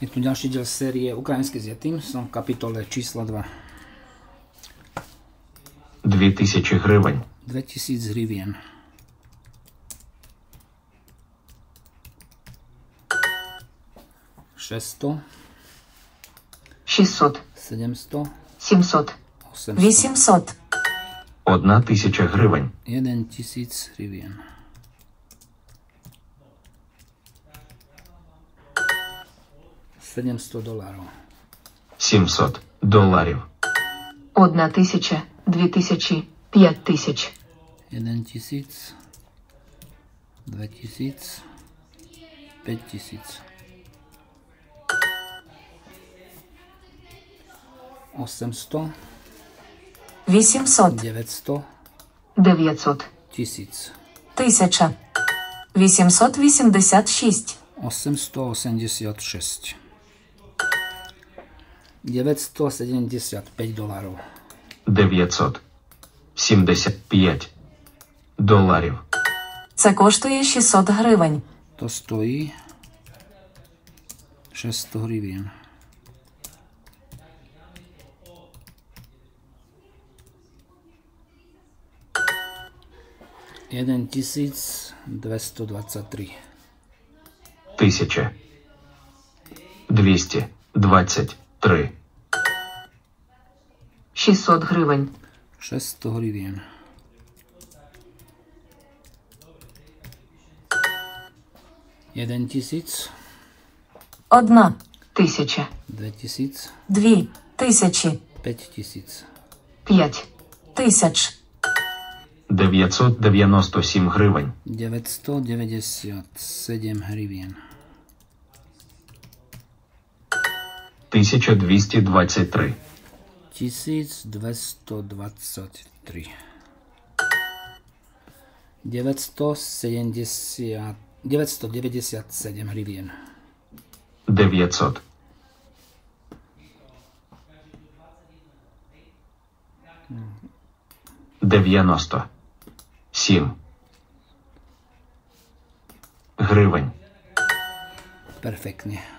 Je tu ďalší diel série Ukrajinský s Yetim, som v kapitole čísla 2. 2000 hryveň. 2000 hrivien. Šesto. 600. 700. 700. 800. 800. 1000 гривень. 1000 гривень. 700 доларів. 700 доларів. Одна тисяча, дві тисячі, п'ять тисяч. Один тисяць, два тисяць, п'ять тисяць. Osemsto. Вісімсот. Дев'ятсто. Дев'ятсот. Тисяць. Тисяча. Вісімсот вісімдесят шість. Osemsto osemdesiat šest. 975 dolarov. 975 доларів, Це коштує 600 гривень. To stojí 600 hrivien. Jeden tisíc 223. тисяча, 223, 600 гривень. 600 hrivien. Jeden tisíc, 1 тисяча, dve tisíc, 2 тисячі, pět tisíc. 5 тисяч, 997 гривень, 997 hrivien. 1223, 1223. 970, 997 hrivien. 900, дев'яносто сім гривень. Perfektne.